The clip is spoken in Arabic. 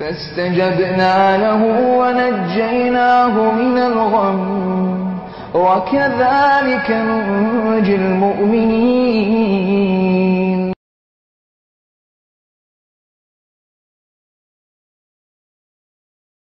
فاستجبنا له ونجيناه من الغم. وكذلك ننجي المؤمنين.